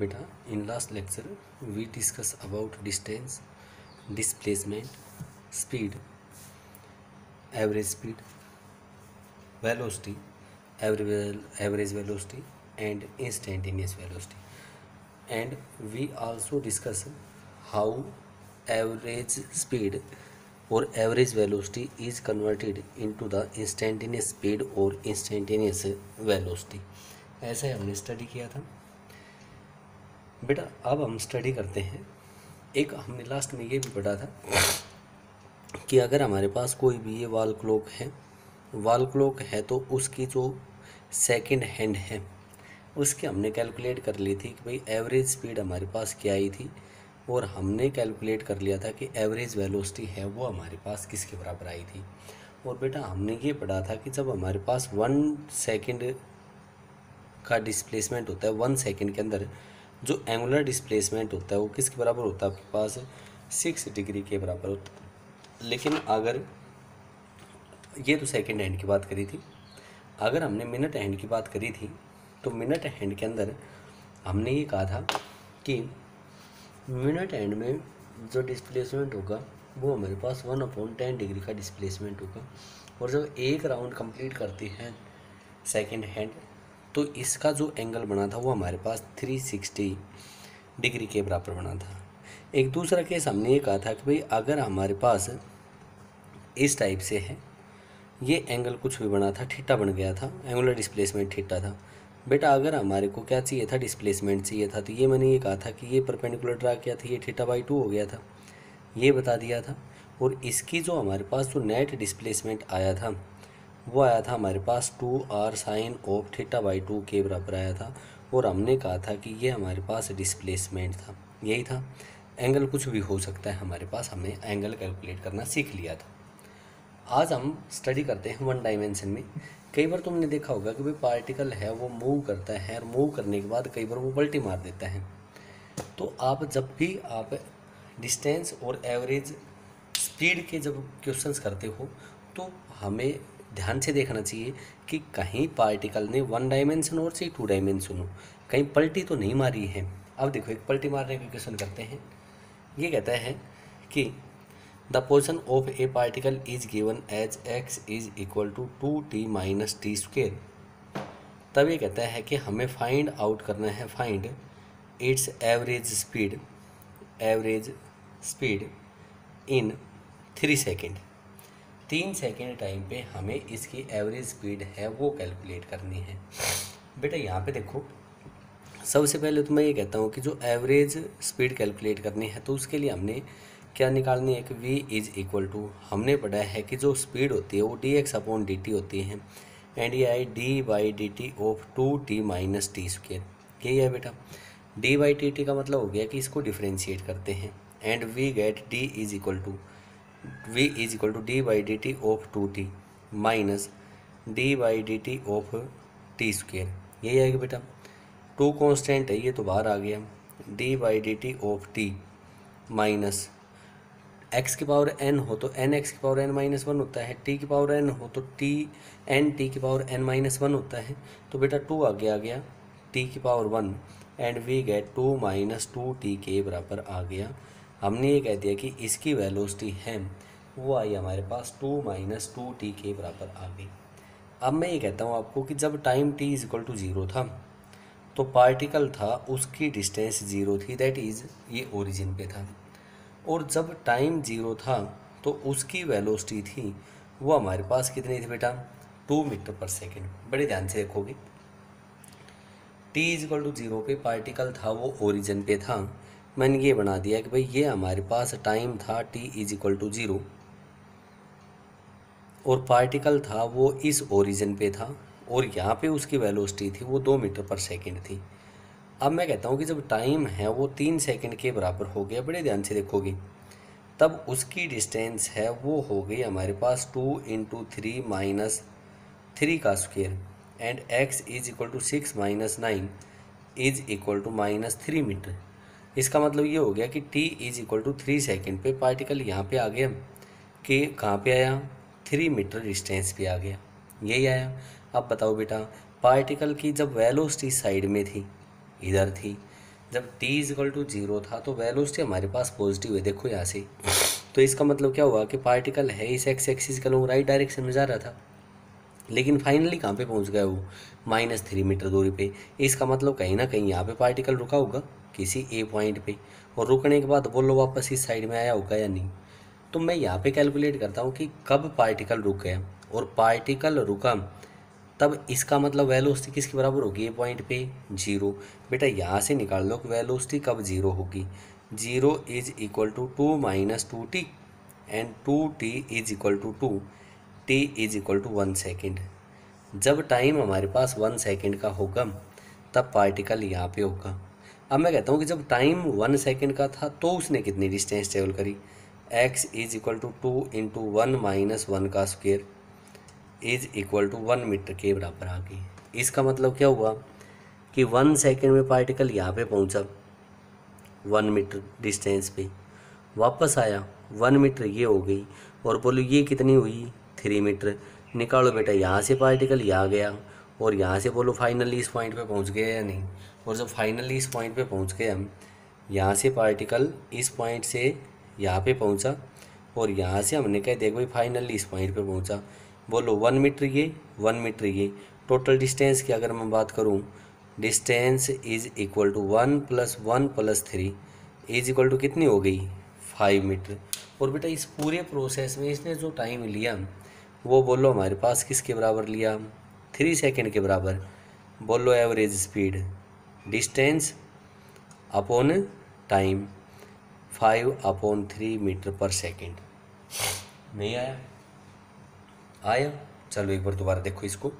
beta in last lecture we discuss about distance displacement speed average speed velocity average average velocity and instantaneous velocity and we also discuss how average speed or average velocity is converted into the instantaneous speed or instantaneous velocity ऐसे हमने study किया था बेटा, अब हम study करते हैं। एक, हमने लास्ट में ये भी पढ़ा था कि अगर हमारे पास कोई भी ये वाल क्लॉक है वाल क्लॉक है तो उसकी जो सेकंड हैंड है, उसकी हमने कैलकुलेट कर ली थी कि भाई एवरेज स्पीड हमारे पास क्या आई थी और हमने कैलकुलेट कर लिया था कि एवरेज वेलोसिटी है वो हमारे पास किसके बराबर आई थी। और बेटा, हमने ये पढ़ा था कि जब हमारे पास वन सेकंड का डिस्प्लेसमेंट होता है वन सेकंड के अंदर जो एंगुलर डिस्प्लेसमेंट होता है, वो किसके बराबर होता है? आपके पास सिक्स डिग्री के बराबर होता है। लेकिन अगर, ये तो सेकेंड हैंड की बात करी थी। अगर हमने मिनट हैंड की बात करी थी तो मिनट हैंड के अंदर हमने ये कहा था कि मिनट हैंड में जो डिस्प्लेसमेंट होगा, वो हमारे पास वन अपॉइंट टेन डिग्री का डिस्प्लेसमेंट होगा। और जब एक राउंड कंप्लीट करती है सेकेंड हैंड तो इसका जो एंगल बना था वो हमारे पास 360 डिग्री के बराबर बना था। एक दूसरा केस हमने ये कहा था कि भाई अगर हमारे पास इस टाइप से है, ये एंगल कुछ भी बना था ठीटा बन गया था एंगुलर डिस्प्लेसमेंट ठीटा था। बेटा अगर हमारे को क्या चाहिए था डिस्प्लेसमेंट चाहिए था तो ये मैंने ये कहा था कि ये परपेंडिकुलर ड्रा किया था, ये ठीटा बाई टू हो गया था। ये बता दिया था। और इसकी जो हमारे पास जो नेट डिस्प्लेसमेंट आया था वो आया था हमारे पास two r sine of theta by two के बराबर आया था और हमने कहा था कि ये हमारे पास डिस्प्लेसमेंट था। यही था। एंगल कुछ भी हो सकता है हमारे पास। हमने एंगल कैलकुलेट करना सीख लिया था। आज हम स्टडी करते हैं वन डायमेंशन में। कई बार तुमने देखा होगा कि भाई पार्टिकल है, वो मूव करता है और मूव करने के बाद कई बार वो पल्टी मार देता है। तो आप जब भी आप डिस्टेंस और एवरेज स्पीड के जब क्वेश्चंस करते हो तो हमें ध्यान से देखना चाहिए कि कहीं पार्टिकल ने वन डायमेंशन और से टू डायमेंशन हो। कहीं पलटी तो नहीं मारी है। अब देखो, एक पलटी मारने का क्वेश्चन करते हैं। ये कहता है कि the position of a particle is given as x is equal to two t minus t square तब ये कहता है कि हमें फाइंड आउट करना है। Find its average speed average speed in three second तीन सेकेंड टाइम पे हमें इसकी एवरेज स्पीड है वो कैलकुलेट करनी है। बेटा यहाँ पे देखो, सबसे पहले तो मैं ये कहता हूँ कि जो एवरेज स्पीड कैलकुलेट करनी है तो उसके लिए हमने क्या निकालनी है कि v इज़ इक्वल टू हमने पढ़ा है कि जो स्पीड होती है वो d x upon d t होती है एंड ये आई d by d t of two t minus t square यही है बेटा। डी बाई टी टी का मतलब हो गया कि इसको डिफ्रेंशिएट करते हैं and we get d is equal to v is equal to d by d t of two t minus d by d t of t square यही आएगा बेटा। टू कॉन्स्टेंट है, ये तो बाहर आ गया। D by d t of t minus x की पावर एन हो तो एन एक्स की पावर एन माइनस वन होता है। टी की पावर एन हो तो टी एन टी की पावर एन माइनस वन होता है। तो बेटा टू आगे आ गया। टी की power one and we get two minus two t के बराबर आ गया। हमने ये कह दिया कि इसकी वेलोसिटी है वो आई हमारे पास टू माइनस टू टी के बराबर आ गई। अब मैं ये कहता हूँ आपको कि जब time t is equal to zero था तो पार्टिकल था, उसकी डिस्टेंस ज़ीरो थी दैट इज़ ये ओरिजिन पे था। और जब टाइम ज़ीरो था तो उसकी वेलोसिटी थी, वो हमारे पास कितनी थी बेटा? टू मीटर पर सेकेंड बड़े ध्यान से देखोगे। T is equal to zero पे पार्टिकल था, वो ओरिजिन पे था। मैंने ये बना दिया कि भाई ये हमारे पास टाइम था t is equal to zero और पार्टिकल था वो इस ओरिजिन पे था और यहाँ पे उसकी वेलोसिटी थी वो दो मीटर पर सेकंड थी। अब मैं कहता हूँ कि जब टाइम है वो तीन सेकंड के बराबर हो गया, बड़े ध्यान से देखोगे, तब उसकी डिस्टेंस है वो हो गई हमारे पास two into three minus three का square and x is equal to six minus nine is equal to minus three metre इसका मतलब ये हो गया कि t is equal to three second पे पार्टिकल यहाँ पे आ गया। कि कहाँ पे आया? थ्री मीटर डिस्टेंस पे आ गया। यही आया। अब बताओ बेटा पार्टिकल की जब वेलोसिटी साइड में थी, इधर थी, जब t is equal to zero था तो वेलोसिटी हमारे पास पॉजिटिव है। देखो यहाँ से। तो इसका मतलब क्या हुआ कि पार्टिकल है इस एक्स एक्सिस का, लोग राइट डायरेक्शन में जा रहा था। लेकिन फाइनली कहाँ पे पहुँच गया वो? माइनस थ्री मीटर दूरी पे। इसका मतलब कहीं ना कहीं यहाँ पे पार्टिकल रुका होगा। किसी ए पॉइंट पे और रुकने के बाद बोलो वापस इस साइड में आया होगा या नहीं? तो मैं यहाँ पे कैलकुलेट करता हूँ कि कब पार्टिकल रुक गया और पार्टिकल रुका, तब इसका मतलब वेलोसिटी किसके बराबर होगी ए पॉइंट पे? ज़ीरो बेटा यहाँ से निकाल लो कि वेलोसिटी कब ज़ीरो होगी? Zero is equal to two minus two t and two t is equal to two t is equal to one second जब टाइम हमारे पास वन सेकेंड का होगा, तब पार्टिकल यहाँ पे होगा। अब मैं कहता हूँ कि जब टाइम वन सेकेंड का था तो उसने कितनी डिस्टेंस ट्रेवल करी? X is equal to two into one minus one का square is equal to one metre के बराबर आ गई। इसका मतलब क्या हुआ? कि वन सेकेंड में पार्टिकल यहाँ पे पहुँचा वन मीटर डिस्टेंस पे। वापस आया वन मीटर ये हो गई और बोलो, ये कितनी हुई? थ्री मीटर निकालो बेटा, यहाँ से पार्टिकल यहाँ गया। और यहाँ से बोलो फाइनली इस पॉइंट पे पहुँच गए या नहीं? और जब फाइनली इस पॉइंट पे पहुँच गए हम, यहाँ से पार्टिकल इस पॉइंट से यहाँ पे पहुँचा और यहाँ से हमने कह दिया भाई फाइनली इस पॉइंट पे पहुँचा। बोलो वन मीटर ये वन मीटर ये। टोटल डिस्टेंस की अगर मैं बात करूँ distance is equal to one plus one plus three is equal to कितनी हो गई? फाइव मीटर और बेटा, इस पूरे प्रोसेस में इसने जो टाइम लिया, वो बोलो हमारे पास किसके बराबर लिया? थ्री सेकेंड के बराबर बोलो average speed, distance upon time five upon three metre पर सेकेंड। नहीं आया? आया? चलो एक बार दोबारा देखो इसको।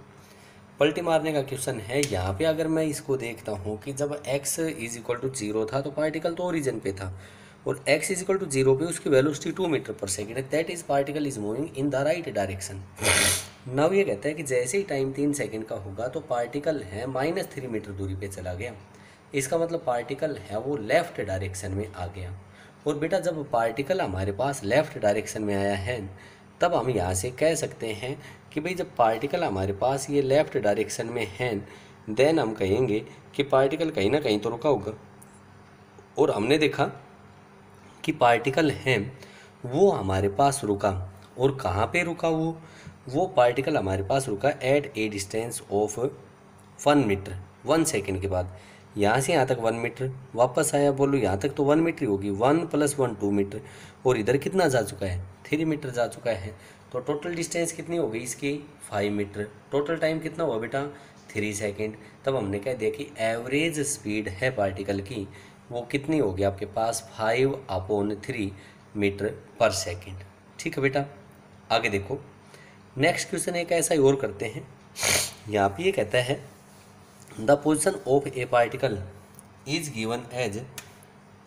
पलटी मारने का क्वेश्चन है, यहाँ पे अगर मैं इसको देखता हूँ कि जब x is equal to zero था तो पार्टिकल तो ओरिजिन पे था और x is equal to zero पे उसकी वेलोसिटी टू मीटर पर सेकेंड है that is particle is moving in the right direction now ये कहता है कि जैसे ही टाइम तीन सेकेंड का होगा तो पार्टिकल है माइनस थ्री मीटर दूरी पे चला गया। इसका मतलब पार्टिकल है वो लेफ़्ट डायरेक्शन में आ गया। और बेटा जब पार्टिकल हमारे पास लेफ़्ट डायरेक्शन में आया है, तब हम यहाँ से कह सकते हैं कि भाई जब पार्टिकल हमारे पास ये लेफ़्ट डायरेक्शन में है देन हम कहेंगे कि पार्टिकल कहीं ना कहीं तो रुका होगा। और हमने देखा कि पार्टिकल है, वो हमारे पास रुका। और कहाँ पे रुका वो? वो पार्टिकल हमारे पास रुका at a distance of one metre one second के बाद। यहाँ से यहाँ तक वन मीटर वापस आया, बोलो यहाँ तक तो वन मीटर ही होगी one plus one two metre और इधर कितना जा चुका है? थ्री मीटर जा चुका है। तो टोटल डिस्टेंस कितनी हो गई इसकी? फाइव मीटर टोटल टाइम कितना हुआ बेटा? थ्री सेकेंड तब हमने कह दिया कि एवरेज स्पीड है पार्टिकल की, वो कितनी होगी आपके पास? फाइव अपॉन थ्री मीटर पर सेकेंड ठीक है बेटा? आगे देखो। नेक्स्ट क्वेश्चन एक ऐसा ही और करते हैं। यहाँ पे ये कहता है the position of a particle is given as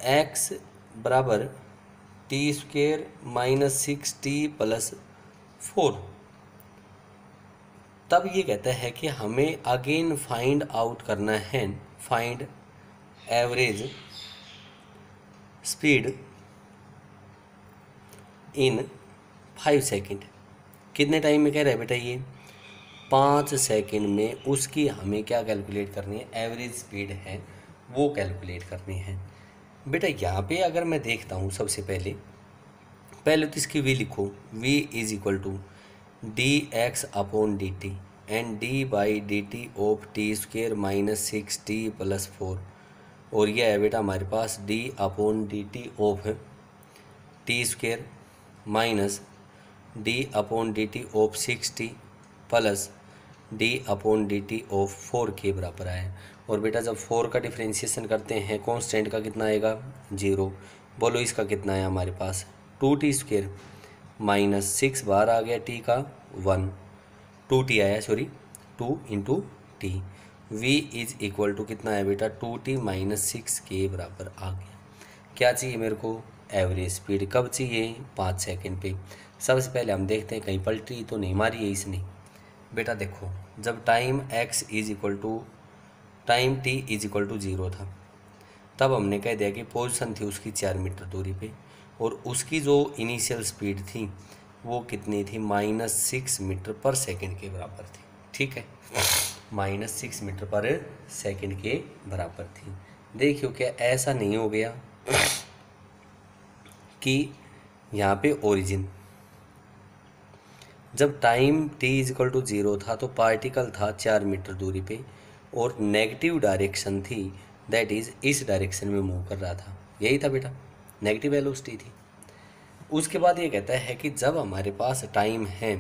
x बराबर t square minus six t plus four तब ये कहता है कि हमें अगेन फाइंड आउट करना है। Find average speed in five second कितने टाइम में कह रहा है बेटा ये? पाँच सेकेंड में उसकी हमें क्या कैलकुलेट करनी है? एवरेज स्पीड है, वो कैलकुलेट करनी है। बेटा यहाँ पे अगर मैं देखता हूँ सबसे पहले पहले तो इसकी वी लिखो। V is equal to d x upon d t and d by d t of t square minus six t plus four और यह है बेटा हमारे पास d upon d t of t square minus d upon d t of six t plus d upon d t of four के बराबर आए। और बेटा जब फोर का डिफ्रेंशिएशन करते हैं कॉन्स्टेंट का कितना आएगा? ज़ीरो बोलो इसका कितना है हमारे पास? Two t square minus six बार आ गया टी का वन टू टी आया sorry two into t v is equal to कितना है बेटा? टू टी माइनस सिक्स के बराबर आ गया। क्या चाहिए मेरे को? एवरेज स्पीड कब चाहिए? पाँच सेकेंड पे। सबसे पहले हम देखते हैं कहीं पलटी तो नहीं मारी है इसने। बेटा देखो, जब time x is equal to time t is equal to zero था, तब हमने कह दिया कि पोजिशन थी उसकी चार मीटर दूरी पे, और उसकी जो इनिशियल स्पीड थी, वो कितनी थी? माइनस सिक्स मीटर पर सेकेंड के बराबर थी, ठीक है? माइनस सिक्स मीटर पर सेकेंड के बराबर थी। देखियो क्या ऐसा नहीं हो गया कि यहाँ पे ओरिजिन जब time t is equal to zero था तो पार्टिकल था चार मीटर दूरी पे, और नेगेटिव डायरेक्शन थी दैट इज़ इस डायरेक्शन में मूव कर रहा था। यही था बेटा नेगेटिव वेलोसिटी थी। उसके बाद ये कहता है कि जब हमारे पास टाइम है,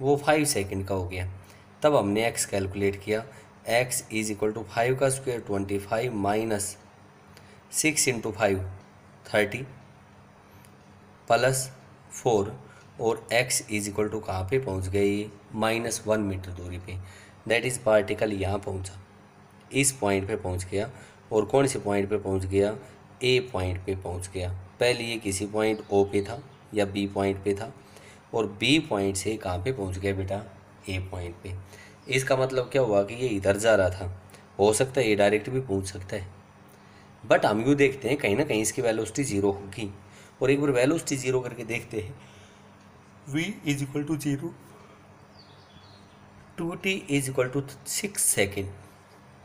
वो फाइव सेकेंड का हो गया। तब हमने एक्स कैलकुलेट किया। X is equal to five का square twenty five minus six into five thirty plus four और x इज़ इक्वल टू कहाँ पे पहुँच गए माइनस वन मीटर दूरी पे। दैट इज़ पार्टिकल यहाँ पहुँचा। इस पॉइंट पे पहुँच गया और कौन से पॉइंट पे पहुँच गया? ए पॉइंट पे पहुँच गया। पहले ये किसी पॉइंट ओ पे था या बी पॉइंट पे था और बी पॉइंट से कहाँ पे पहुँच गया बेटा? ए पॉइंट पे। इसका मतलब क्या हुआ कि ये इधर जा रहा था। हो सकता है ये डायरेक्ट भी पहुँच सकता है। बट हम यूँ देखते हैं कहीं ना कहीं इसकी वेलोसिटी ज़ीरो होगी। और एक बार वेलोसिटी ज़ीरो करके देखते हैं v is equal to zero two t is equal to six second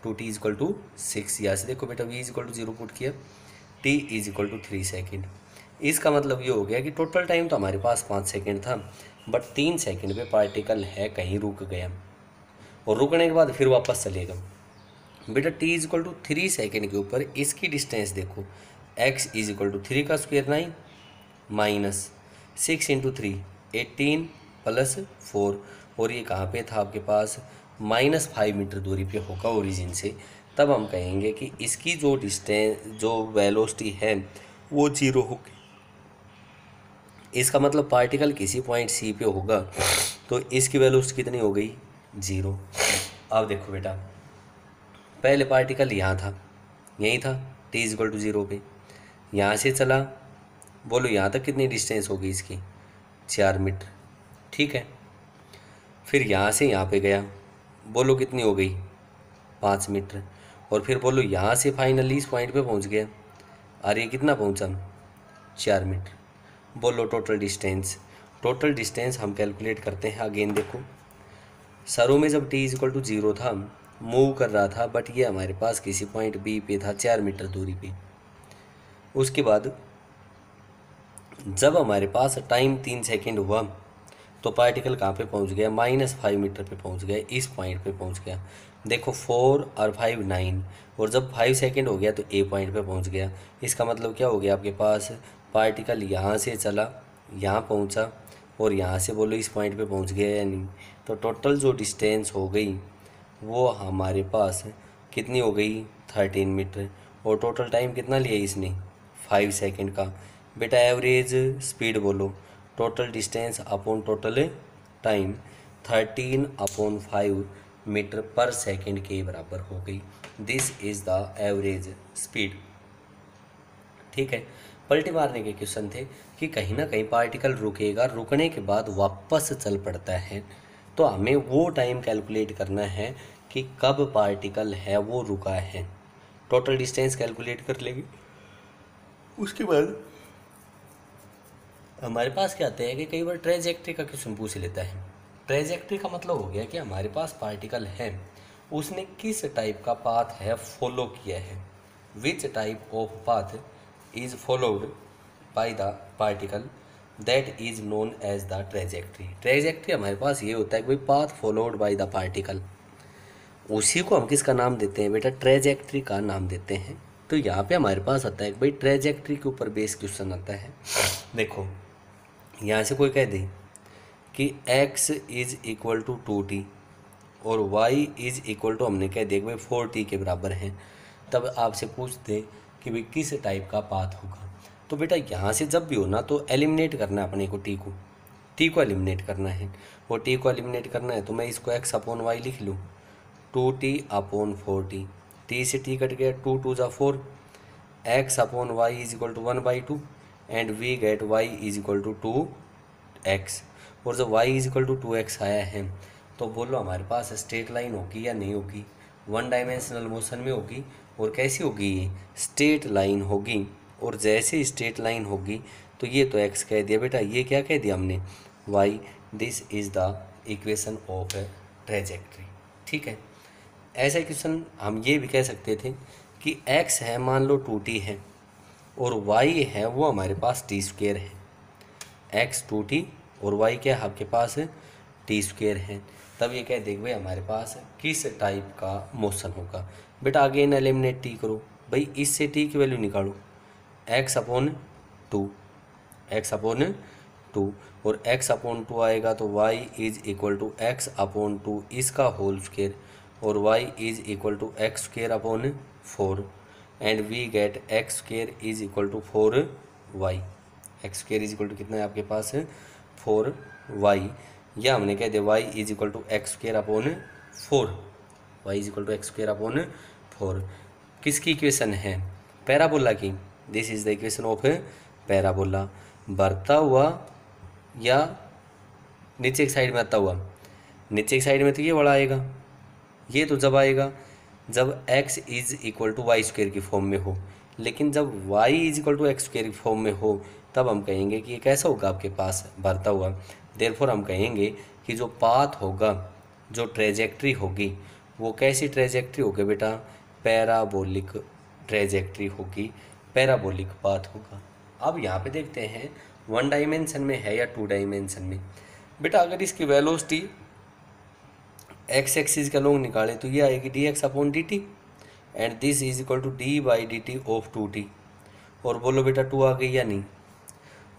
two t is equal to six यहाँ से देखो बेटा v is equal to zero put किया। T is equal to three second इसका मतलब ये हो गया कि टोटल टाइम तो हमारे पास पाँच सेकेंड था बट तीन सेकेंड पे पार्टिकल है, कहीं रुक गया। और रुकने के बाद फिर वापस चलेगा। बेटा t is equal to three second के ऊपर इसकी डिस्टेंस देखो। X is equal to three का square nine minus six into three eighteen plus four. और ये कहाँ पे था आपके पास? माइनस फाइव मीटर दूरी पे होगा ओरिजिन से। तब हम कहेंगे कि इसकी जो डिस्टेंस जो वेलोसिटी है, वो ज़ीरो होगी। इसका मतलब पार्टिकल किसी पॉइंट सी पे होगा तो इसकी वेलोसिटी कितनी हो गई? ज़ीरो अब देखो बेटा, पहले पार्टिकल यहाँ था, यहीं था t is equal to zero पे। यहाँ से चला, बोलो यहाँ तक कितनी डिस्टेंस होगी इसकी? चार मीटर। ठीक है? फिर यहाँ से यहाँ पे गया। बोलो कितनी हो गई? पाँच मीटर। और फिर बोलो यहाँ से फाइनली इस पॉइंट पे पहुँच गया। ये कितना पहुँचा? चार मीटर। बोलो टोटल डिस्टेंस टोटल डिस्टेंस हम कैलकुलेट करते हैं। अगेन देखो। सरों में जब t is equal to zero था मूव कर रहा था बट ये हमारे पास किसी पॉइंट बी पे था, चार मीटर दूरी पे। उसके बाद जब हमारे पास टाइम तीन सेकेंड हुआ तो पार्टिकल कहाँ पे पहुँच गया? माइनस फाइव मीटर पे पहुँच गया, इस पॉइंट पे पहुँच गया। देखो फोर और फाइव नाइन और जब फाइव सेकेंड हो गया तो ए पॉइंट पे पहुँच गया। इसका मतलब क्या हो गया? आपके पास पार्टिकल यहाँ से चला, यहाँ पहुँचा, और यहाँ से बोलो इस पॉइंट पे पहुँच गया या नहीं? तो टोटल जो डिस्टेंस हो गई, वो हमारे पास कितनी हो गई? थर्टीन मीटर और टोटल टाइम कितना लिया इसने? फाइव सेकेंड का। बेटा एवरेज स्पीड बोलो। Total distance upon total time thirteen upon five metre पर सेकेंड के बराबर हो गई। This is the average speed ठीक है? पलटी मारने के क्वेश्चन थे कि कहीं ना कहीं पार्टिकल रुकेगा, रुकने के बाद वापस चल पड़ता है। तो हमें वो टाइम कैलकुलेट करना है कि कब पार्टिकल है, वो रुका है। टोटल डिस्टेंस कैलकुलेट कर लेंगे। उसके बाद हमारे पास क्या आता है कि कई बार ट्रेजेक्ट्री का क्वेश्चन पूछ लेता है। ट्रेजेक्ट्री का मतलब हो गया कि हमारे पास पार्टिकल है। उसने किस टाइप का पाथ है फॉलो किया है? Which type of path is followed by the particle that is known as the trajectory trajectory हमारे पास ये होता है कि भाई path followed by the particle उसी को हम किसका नाम देते हैं बेटा? ट्रेजेक्ट्री का नाम देते हैं। तो यहाँ पे हमारे पास आता है कि भाई ट्रेजेक्ट्री के ऊपर बेस क्वेश्चन आता है। देखो यहाँ से कोई कह दे कि x is equal to two t और y इज़ इक्वल टू हमने कह दिया भाई फोर टी के बराबर है। तब आपसे पूछ दे कि भाई किस टाइप का पाथ होगा। तो बेटा यहाँ से जब भी हो ना तो एलिमिनेट करना है अपने को टी को। टी को एलिमिनेट करना है। और टी को एलिमिनेट करना है तो मैं इसको एक्स अपॉन वाई लिख लूँ। Two t upon four t t से टी कट गया टू टू ज़ा four x upon y is equal to one by two and we get y is equal to two x और जब y is equal to two x आया है तो बोलो हमारे पास स्ट्रेट लाइन होगी या नहीं होगी? वन डायमेंशनल मोशन में होगी और कैसी होगी? ये स्ट्रेट लाइन होगी। और जैसे स्ट्रेट लाइन होगी तो ये तो एक्स कह दिया बेटा। ये क्या कह दिया हमने? Y this is the equation of trajectory ठीक है? ऐसा क्वेश्चन हम ये भी कह सकते थे कि एक्स है, मान लो टू टी है। और y है वो हमारे पास टी स्क्वेयर है। x टू टी और y क्या आपके पास टी स्क्वेयर है। तब ये कह देख भाई हमारे पास किस टाइप का मोशन होगा? बेटा आगे इन एलिमिनेट टी करो। भाई इससे टी की वैल्यू निकालो। X upon two x upon two और x अपॉन टू आएगा तो y is equal to x upon two इसका होल स्क्वेयर और y is equal to x square upon four and we get x square is equal to four y x square is equal to कितना है आपके पास? Four Y या हमने कह दिया y is equal to x square upon four y is equal to x square upon four किसकी equation है? Parabola की. This is the equation of parabola बढ़ता हुआ या नीचे की साइड में आता हुआ? नीचे की साइड में तो ये बड़ा आएगा. ये तो जब आएगा. जब x is equal to y square की फॉर्म में हो, लेकिन जब y is equal to x square की फॉर्म में हो, तब हम कहेंगे कि ये कैसा होगा आपके पास? बढ़ता हुआ। देर हम कहेंगे कि जो पाथ होगा, जो ट्रेजेक्ट्री होगी, वो कैसी ट्रेजेक्ट्री होगी बेटा? पैराबोलिक ट्रेजेक्ट्री होगी। पैराबोलिक पाथ होगा। अब यहाँ पे देखते हैं वन डायमेंशन में है या टू डायमेंशन में? बेटा, अगर इसकी वेलोसिटी एक्स एक्सिस का लॉन्ग निकाले तो ये आएगी d x upon d t and this is equal to d by d t of two t और बोलो बेटा टू आ गई या नहीं?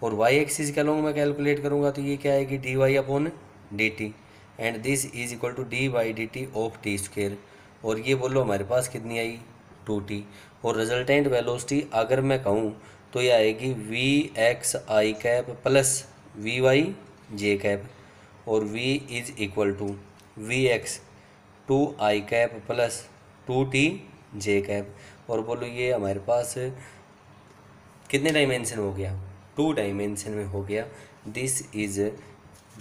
और वाई एक्सिस का लॉन्ग मैं कैलकुलेट करूँगा तो ये क्या आएगी? D y upon d t and this is equal to d by d t of t square और ये बोलो हमारे पास कितनी आई? टू टी और रिजल्टेंट वेलोसिटी अगर मैं कहूँ तो ये आएगी v x i cap plus v y j cap और v is equal to v x two i cap plus two t j cap और बोलो ये हमारे पास कितने डायमेंशन हो गया? टू डायमेंशन में हो गया। This is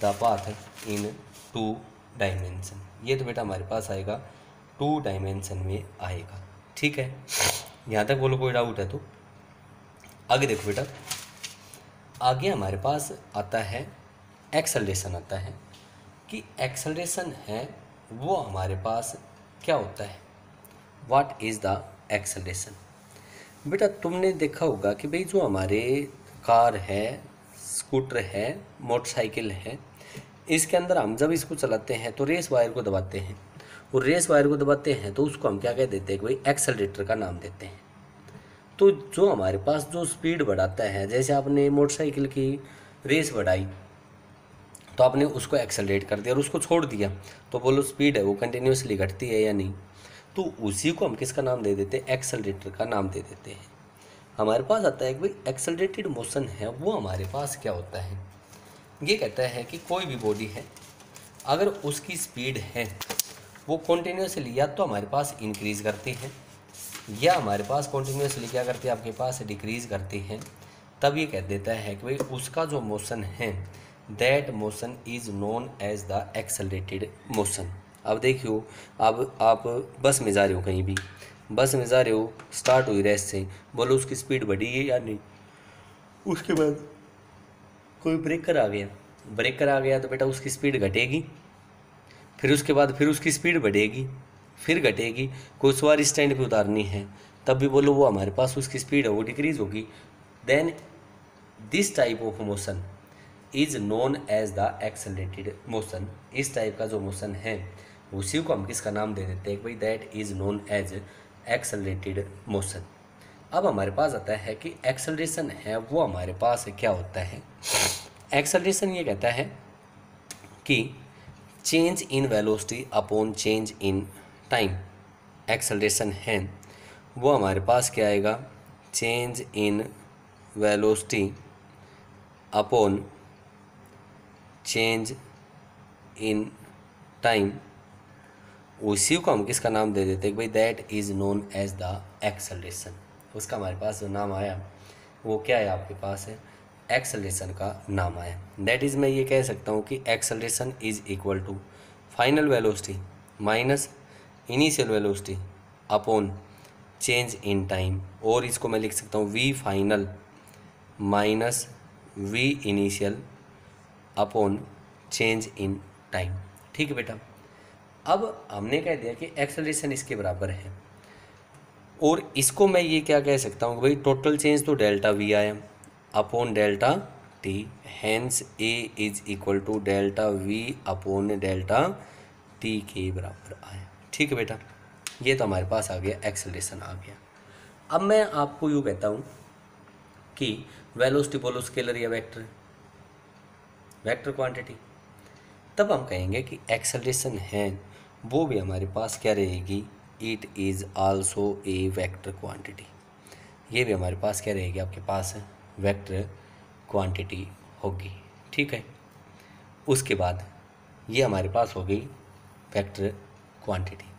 the path in two dimension ये तो बेटा हमारे पास आएगा। टू डायमेंशन में आएगा। ठीक है? यहाँ तक बोलो कोई डाउट है तो। आगे देखो बेटा। आगे हमारे पास आता है एक्सलेशन आता है। कि एक्सलेशन है, वो हमारे पास क्या होता है? वाट इज़ द एक्सलेशन बेटा, तुमने देखा होगा कि भाई जो हमारे कार है स्कूटर है मोटरसाइकिल है, इसके अंदर हम जब इसको चलाते हैं तो रेस वायर को दबाते हैं। और रेस वायर को दबाते हैं तो उसको हम क्या कह देते हैं कि भाई एक्सलेटर का नाम देते हैं। तो जो हमारे पास जो स्पीड बढ़ाता है, जैसे आपने मोटरसाइकिल की रेस बढ़ाई तो आपने उसको एक्सेलरेट कर दिया और उसको छोड़ दिया। तो बोलो स्पीड है, वो कंटिन्यूसली घटती है या नहीं? तो उसी को हम किसका नाम दे देते हैं? एक्सेलरेटर का नाम दे देते हैं। हमारे पास आता है कि भाई एक्सेलरेटेड मोशन है, वो हमारे पास क्या होता है? ये कहता है कि कोई भी बॉडी है, अगर उसकी स्पीड है, वो कॉन्टीन्यूसली या तो हमारे पास इंक्रीज़ करती है, या हमारे पास कॉन्टीन्यूसली क्या करती है? आपके पास डिक्रीज करती है। तब ये कह देता है कि भाई उसका जो मोशन है that motion is known as the accelerated motion अब देखियो अब आप बस में जा रहे हो कहीं भी। बस में जा रहे हो स्टार्ट हुई रेस से। बोलो उसकी स्पीड बढ़ी है या नहीं? उसके बाद कोई ब्रेकर आ गया? ब्रेकर आ गया तो बेटा उसकी स्पीड घटेगी। फिर उसके बाद फिर उसकी स्पीड बढ़ेगी। फिर घटेगी। कोई सवारी स्टैंड पे उतारनी है तब भी बोलो वो हमारे पास उसकी स्पीड है वो डिक्रीज होगी। Then this type of motion is known as the accelerated motion इस टाइप का जो मोशन है, उसी को हम किसका नाम दे देते हैं? भाई that is known as accelerated motion अब हमारे पास आता है कि एक्सलरेशन है, वो हमारे पास क्या होता है? एक्सलरेशन ये कहता है कि change in velocity upon change in time acceleration है, वो हमारे पास क्या आएगा? Change in velocity upon change in time उसी को हम किसका नाम दे देते हैं? भाई that is known as the acceleration उसका हमारे पास जो नाम आया, वो क्या है आपके पास? है एक्सलेशन का नाम आया। दैट इज़ मैं ये कह सकता हूँ कि acceleration is equal to final velocity minus initial velocity upon change in time और इसको मैं लिख सकता हूँ v final minus v initial upon change in time ठीक है बेटा? अब हमने कह दिया कि एक्सलेशन इसके बराबर है। और इसको मैं ये क्या कह सकता हूँ भाई टोटल चेंज तो डेल्टा वी आया upon delta t hence a is equal to delta v upon delta t के बराबर आया। ठीक है बेटा? ये तो हमारे पास आ गया एक्सेलरेशन आ गया। अब मैं आपको यूँ कहता हूँ कि वेलोसिटी बोलो स्केलर या वेक्टर वेक्टर क्वांटिटी तब हम कहेंगे कि एक्सेलरेशन है, वो भी हमारे पास क्या रहेगी? It is also a vector quantity ये भी हमारे पास क्या रहेगी? आपके पास वेक्टर क्वांटिटी होगी। ठीक है? उसके बाद ये हमारे पास हो गई वेक्टर क्वांटिटी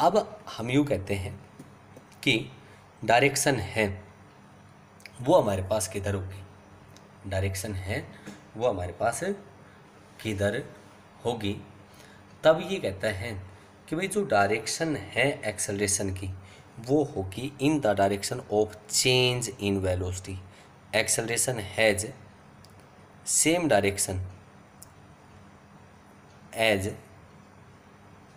अब हम यूँ कहते हैं कि डायरेक्शन है, वो हमारे पास किधर होगी? डायरेक्शन है वो हमारे पास किधर होगी। तब ये कहता है कि भाई जो डायरेक्शन है एक्सेलरेशन की, वो होगी in the direction of change in velocity acceleration has same direction as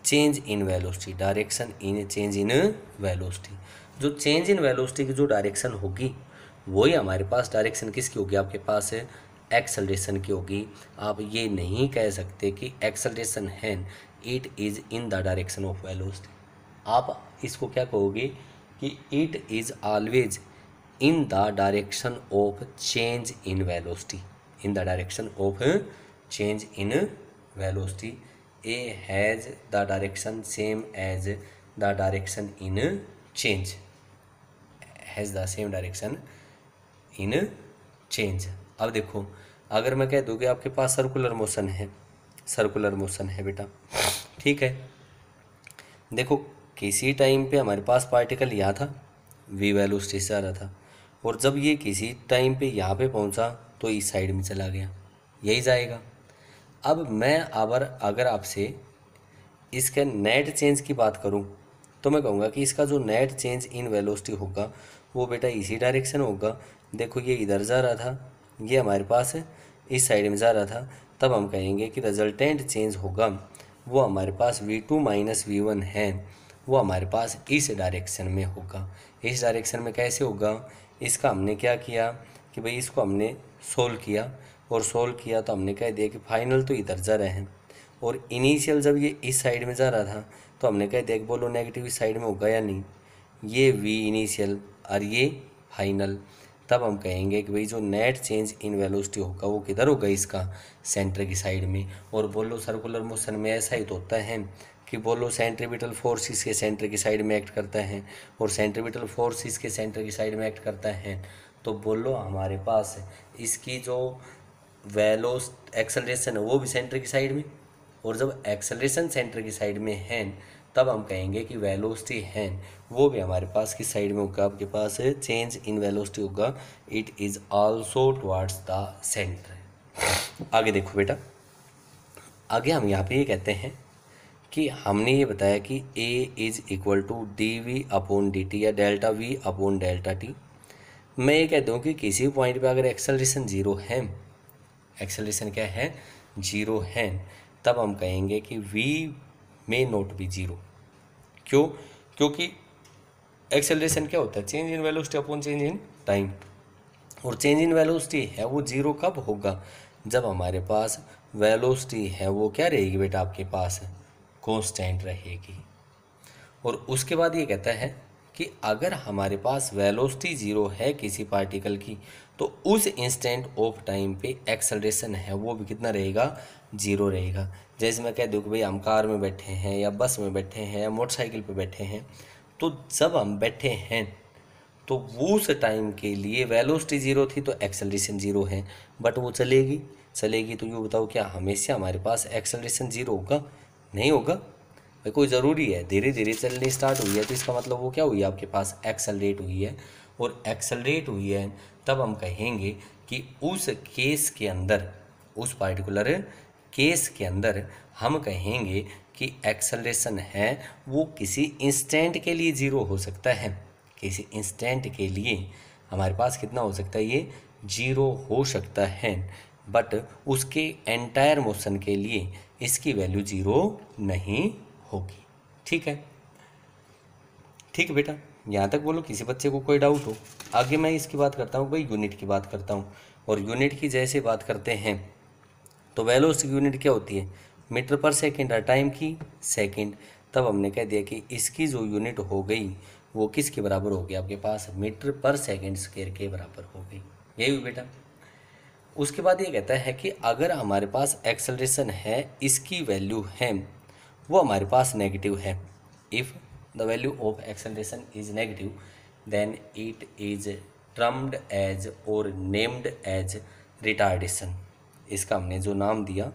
change in velocity direction in change in velocity जो चेंज इन वेलोसिटी की जो डायरेक्शन होगी, वही हमारे पास डायरेक्शन किसकी होगी? आपके पास है एक्सलरेशन की होगी। आप ये नहीं कह सकते कि एक्सलरेशन है। It is in the direction of velocity आप इसको क्या कहोगे कि it is always in the direction of change in velocity in the direction of change in velocity a has the direction same as the direction in change has the same direction in change अब देखो, अगर मैं कह दूँ कि आपके पास circular motion है सर्कुलर मोशन है बेटा, ठीक है? देखो, किसी टाइम पे हमारे पास पार्टिकल यहाँ था वी वैल्यू स्टेज से आ रहा था, और जब ये किसी टाइम पे यहाँ पे पहुँचा तो इस साइड में चला गया, यही जाएगा। अब मैं अगर अगर आपसे इसके नेट चेंज की बात करूँ तो मैं कहूँगा कि इसका जो नेट चेंज इन वेलोसिटी होगा, वो बेटा इसी डायरेक्शन होगा। देखो, ये इधर जा रहा था ये हमारे पास इस साइड में जा रहा था, तब हम कहेंगे कि रिजल्टेंट चेंज होगा। वो हमारे पास v two minus v one है। वो हमारे पास इस डायरेक्शन में होगा। इस डायरेक्शन में कैसे होगा? इसका हमने क्या किया कि भाई इसको हमने सोल्व किया। और सोल्व किया तो हमने कह दिया कि फाइनल तो इधर जा रहे हैं। और इनिशियल जब ये इस साइड में जा रहा था तो हमने कह दिया कि बोलो नेगेटिव इस साइड में होगा या नहीं। ये वी इनिशियल और ये फाइनल तब हम कहेंगे कि भाई जो नेट चेंज इन वेलोसिटी होगा, वो किधर होगा इसका? सेंटर की साइड में। और बोलो सर्कुलर मोशन में ऐसा ही तो होता है कि बोलो सेंट्रीबिटल फोर्स इसके सेंटर की साइड में एक्ट करता है और सेंट्रीबिटल फोर्स इसके सेंटर की साइड में एक्ट करता है। तो बोलो हमारे पास इसकी जो वेलोस एक्सलरेशन है, वो भी सेंटर की साइड में? और जब एक्सलरेशन सेंटर की साइड में है तब हम कहेंगे कि वेलोसिटी है, वो भी हमारे पास किस साइड में होगा? आपके पास चेंज इन वेलोसिटी होगा। It is also towards the centre आगे देखो बेटा। आगे हम यहाँ पे ये कहते हैं कि हमने ये बताया कि a is equal to d v upon d t या delta v upon delta t मैं ये कहता हूँ कि किसी पॉइंट पे अगर एक्सेलरेशन ज़ीरो है एक्सेलरेशन क्या है? ज़ीरो है। तब हम कहेंगे कि v may not be zero क्यों? क्योंकि एक्सेलरेशन क्या होता है? Change in velocity upon change in time और चेंज इन वेलोसिटी है वो ज़ीरो कब होगा? जब हमारे पास वेलोसिटी है वो क्या रहेगी बेटा? आपके पास कॉन्स्टेंट रहेगी। और उसके बाद ये कहता है कि अगर हमारे पास वेलोसिटी ज़ीरो है किसी पार्टिकल की तो उस इंस्टेंट ऑफ़ टाइम पे एक्सेलरेशन है वो भी कितना रहेगा? ज़ीरो रहेगा। जैसे मैं कह दूँ कि भाई हम कार में बैठे हैं या बस में बैठे हैं या मोटरसाइकिल पर बैठे हैं तो जब हम बैठे हैं तो वो उस टाइम के लिए वेलोसिटी ज़ीरो थी तो एक्सेलरेशन ज़ीरो है। बट वो चलेगी चलेगी तो ये बताओ क्या हमेशा हमारे पास एक्सेलरेशन ज़ीरो होगा? नहीं होगा। भाई कोई ज़रूरी है, धीरे धीरे चलनी स्टार्ट हुई है तो इसका मतलब वो क्या हुई है? आपके पास एक्सेलरेट हुई है। और एक्सेलरेट हुई है, तब हम कहेंगे कि उस केस के अंदर, उस पार्टिकुलर केस के अंदर हम कहेंगे कि एक्सलेशन है, वो किसी इंस्टेंट के लिए ज़ीरो हो सकता है। किसी इंस्टेंट के लिए हमारे पास कितना हो सकता है? ये ज़ीरो हो सकता है। बट उसके एंटायर मोशन के लिए इसकी वैल्यू ज़ीरो नहीं होगी। ठीक है? ठीक है बेटा, यहाँ तक बोलो, किसी बच्चे को कोई डाउट हो। आगे मैं इसकी बात करता हूँ भाई यूनिट की बात करता हूँ। और यूनिट की जैसे बात करते हैं तो वेलोसिटी यूनिट क्या होती है? मीटर पर सेकेंड और टाइम की सेकेंड तब हमने कह दिया कि इसकी जो यूनिट हो गई, वो किसके बराबर हो गई? आपके पास मीटर पर सेकेंड स्केयर के बराबर हो गई। यही हुई बेटा। उसके बाद ये कहता है कि अगर हमारे पास एक्सलरेशन है, इसकी वैल्यू है, वो हमारे पास नेगेटिव है। If the value of acceleration is negative then it is termed as और नेम्ड एज रिटार्डेशन इसका हमने जो नाम दिया,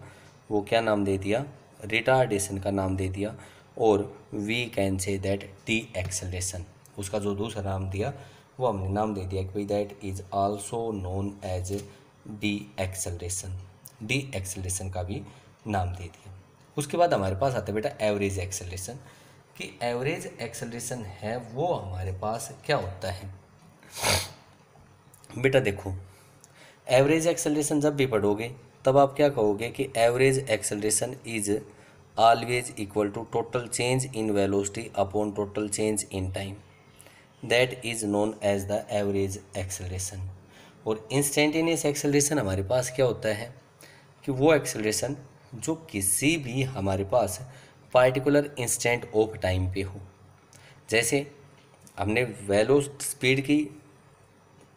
वो क्या नाम दे दिया? रिटार्डेशन का नाम दे दिया और we can say that deceleration उसका जो दूसरा नाम दिया, वो हमने नाम दे दिया कि भाई that is also known as deceleration deceleration का भी नाम दे दिया। उसके बाद हमारे पास आता है बेटा एवरेज एक्सलेशन कि एवरेज एक्सलेशन है, वो हमारे पास क्या होता है? बेटा देखो एवरेज एक्सलेशन जब भी पढ़ोगे, तब आप क्या कहोगे कि average acceleration is always equal to total change in velocity upon total change in time that is known as the average acceleration और इंस्टेंटेनियस एक्सलेशन हमारे पास क्या होता है कि वो एक्सलेशन जो किसी भी हमारे पास पार्टिकुलर इंस्टेंट ऑफ़ टाइम पे हो। जैसे हमने वेलो स्पीड की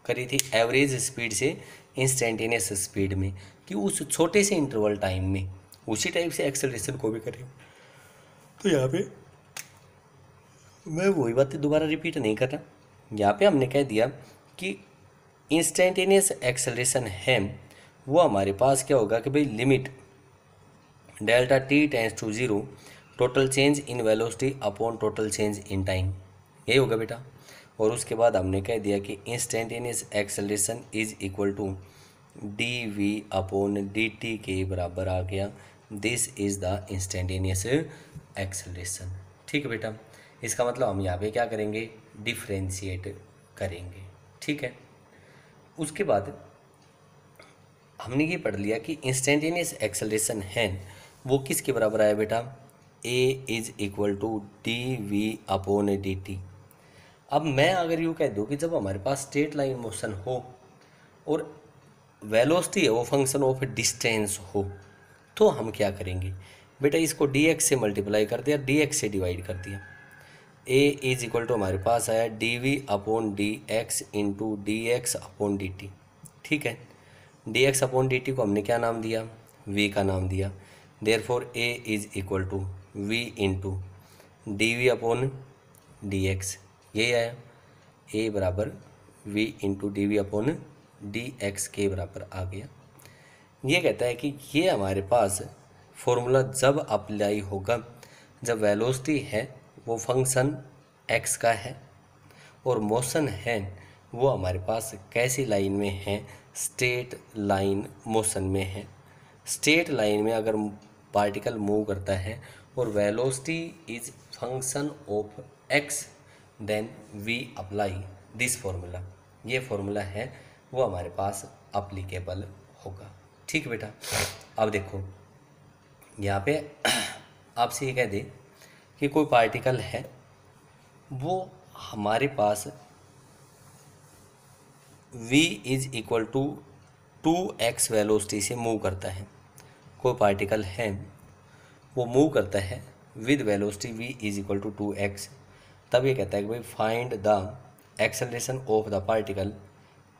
करी थी एवरेज स्पीड से इंस्टेंटेनियस स्पीड में कि उस छोटे से इंटरवल टाइम में उसी टाइप से एक्सेलरेशन को भी करें। तो यहाँ पे मैं वही बातें दोबारा रिपीट नहीं कर रहा। यहाँ पे हमने कह दिया कि इंस्टेंटेनियस एक्सेलरेशन है, वो हमारे पास क्या होगा कि भाई limit delta t tends to zero total change in velocity upon total change in time यही होगा बेटा। और उसके बाद हमने कह दिया कि instantaneous acceleration is equal to d v upon d t के बराबर आ गया। This is the instantaneous acceleration ठीक है बेटा? इसका मतलब हम यहाँ पे क्या करेंगे? डिफ्रेंशिएट करेंगे। ठीक है? उसके बाद हमने ये पढ़ लिया कि इंस्टेंटेनियस एक्सेलरेशन है। वो किसके बराबर आया बेटा? A is equal to d v upon d t अब मैं अगर यूँ कह दूँ कि जब हमारे पास स्ट्रेट लाइन मोशन हो और वेलोसिटी है, वो फ़ंक्शन ऑफ़ डिस्टेंस हो तो हम क्या करेंगे? बेटा इसको डी एक्स से मल्टीप्लाई कर दिया डी एक्स से डिवाइड कर दिया। ए इज़ इक्वल टू हमारे पास आया d v upon d x into d x upon d t ठीक है? D x upon d t को हमने क्या नाम दिया? वी का नाम दिया। Therefore a is equal to v into d v upon d x यही आया ए बराबर v into d v upon d x के बराबर आ गया। ये कहता है कि ये हमारे पास फॉर्मूला जब अप्लाई होगा, जब वेलोसिटी है, वो फ़ंक्शन एक्स का है और मोशन है, वो हमारे पास कैसी लाइन में है? स्टेट लाइन मोशन में है। स्टेट लाइन में अगर पार्टिकल मूव करता है और velocity is function of x then we apply this formula ये फॉर्मूला है, वो हमारे पास अप्लीकेबल होगा। ठीक बेटा? अब देखो, यहाँ पे आपसे ये कह दे कि कोई पार्टिकल है, वो हमारे पास v is equal to two x velocity से मूव करता है। कोई पार्टिकल है, वो मूव करता है with velocity v is equal to two x तब ये कहता है कि भाई find the acceleration of the particle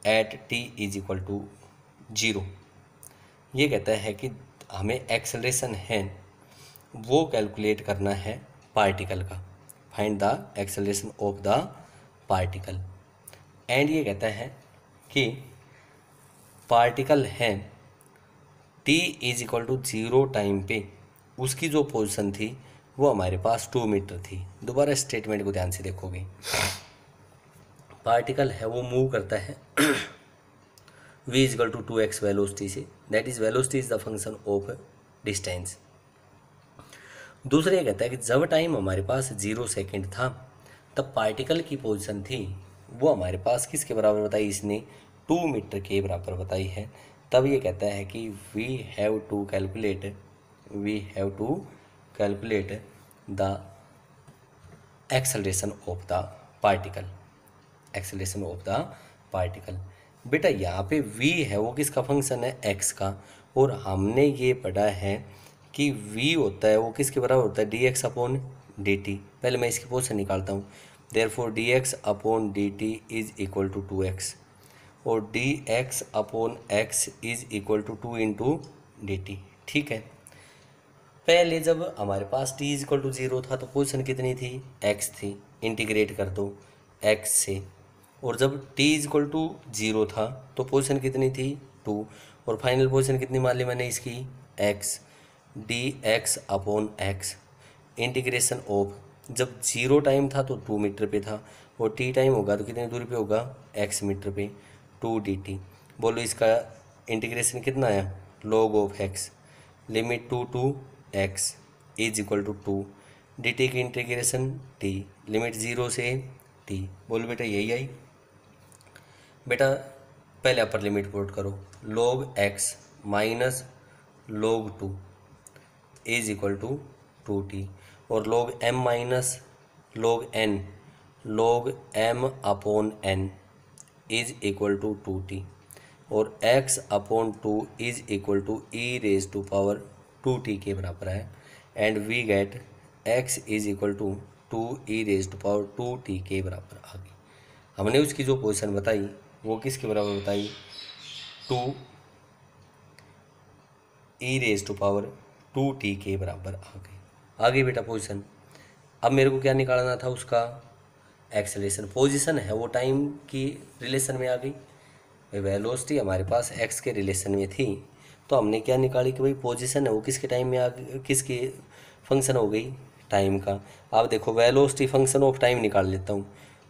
at t is equal to zero ये कहता है कि हमें एक्सेलरेशन है, वो कैलकुलेट करना है पार्टिकल का। Find the acceleration of the particle and ये कहता है कि पार्टिकल है t is equal to zero time पे उसकी जो पोजीशन थी वो हमारे पास टू मीटर थी। दोबारा स्टेटमेंट को ध्यान से देखोगे। पार्टिकल है, वो मूव करता है। V is equal to two x velocity से। That is velocity is the function of distance दूसरे ये कहता है कि जब टाइम हमारे पास ज़ीरो सेकेंड था, तब पार्टिकल की पोजिशन थी। वो हमारे पास किसके बराबर बताई? इसने टू मीटर के बराबर बताई है। तब ये कहता है कि we have to calculate we have to calculate the acceleration of the particle acceleration of the particle बेटा यहाँ पे v है, वो किसका फ़ंक्शन है? X का। और हमने ये पढ़ा है कि v होता है, वो किसके बराबर होता है? D x upon d t पहले मैं इसकी पोजिशन निकालता हूँ। Therefore d x upon d t is equal to two x और d x upon x is equal to two into d t ठीक है? पहले जब हमारे पास t is equal to zero था तो पोजिशन कितनी थी? X थी। इंटीग्रेट कर दो। X से। और जब t is equal to zero था तो पोजिशन कितनी थी? टू और फाइनल पोजिशन कितनी मान ली मैंने इसकी? X d x upon x integration of जब ज़ीरो टाइम था तो टू मीटर पे था। और टी टाइम होगा तो कितनी दूरी पे होगा? एक्स मीटर पे। टू डी टी बोलो इसका इंटीग्रेशन कितना आया? Log of x limit two to x is equal to two d t की इंटीग्रेशन टी लिमिट ज़ीरो से टी बोलो बेटा यही आई। बेटा पहले अपर लिमिट पुट करो। Log x minus log two is equal to two t और log m minus log n log m upon n is equal to two t और x upon two is equal to e raise to power two t के बराबर है and we get x is equal to two e raise to power two t के बराबर आ गई। हमने उसकी जो पोजीशन बताई, वो किसके बराबर बताई? Two e raise to power two t के बराबर आ गई। आगे बेटा पोजीशन अब मेरे को क्या निकालना था उसका? एक्सेलेशन पोजीशन है, वो टाइम की रिलेशन में आ गई। वेलोसिटी हमारे पास एक्स के रिलेशन में थी। तो हमने क्या निकाली कि भाई पोजिशन है, वो किसके टाइम में आ, किसकी फ़ंक्शन हो गई? टाइम का। आप देखो वेलोसिटी फ़ंक्शन ऑफ़ टाइम निकाल लेता हूँ।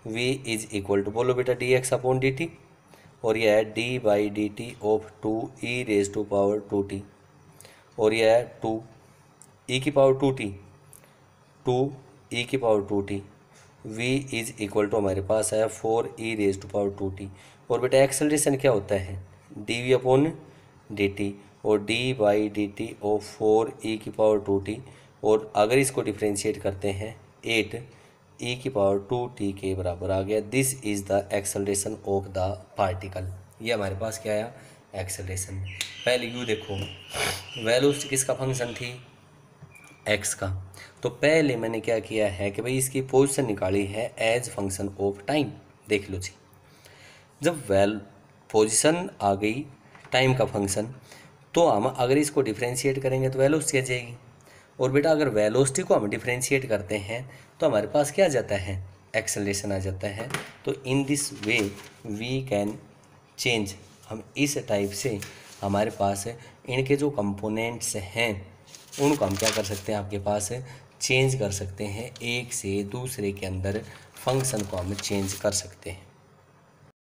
V इज़ इक्वल टू बोलो बेटा d x upon d t और यह है d by d t of two e raise to power two t और यह है टू ई की power two t two e की power two t v is equal to हमारे पास है four e raise to power two t और बेटा एक्सेलरेशन क्या होता है? D v upon d t और डी बाई डी टी और फोर ई की पावर टू टी और अगर इसको डिफ्रेंशिएट करते हैं एट ई की पावर टू टी के बराबर आ गया। This is the acceleration of the particle ये हमारे पास क्या आया? एक्सेलरेशन पहले यू देखो। वेलोसिटी किसका फ़ंक्शन थी? एक्स का। तो पहले मैंने क्या किया है कि भाई इसकी पोजिशन निकाली है एज फ़ंक्शन ऑफ़ टाइम देख लो जी। जब वेल पोजिशन आ गई टाइम का फ़ंक्शन तो हम अगर इसको डिफ्रेंशिएट करेंगे तो वेलोसिटी आ जाएगी? और बेटा अगर वेलोसिटी को हम डिफ्रेंशिएट करते हैं तो हमारे पास क्या आ जाता है? एक्सेलरेशन आ जाता है। तो in this way we can change हम इस टाइप से हमारे पास इनके जो कंपोनेंट्स हैं, उनको हम क्या कर सकते हैं? आपके पास चेंज कर सकते हैं। एक से दूसरे के अंदर फ़ंक्शन को हम चेंज कर सकते हैं।